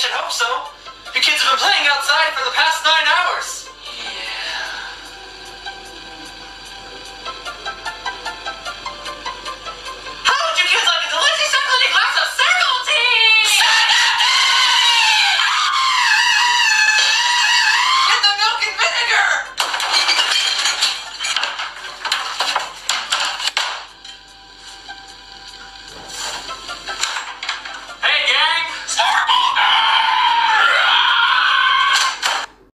I should hope so. The kids have been playing outside for the past